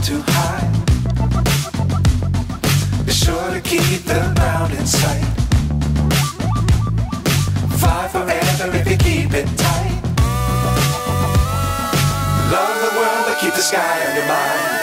Fly too high. Be sure to keep the ground in sight. Fly forever if you keep it tight. Love the world, but keep the sky on your mind.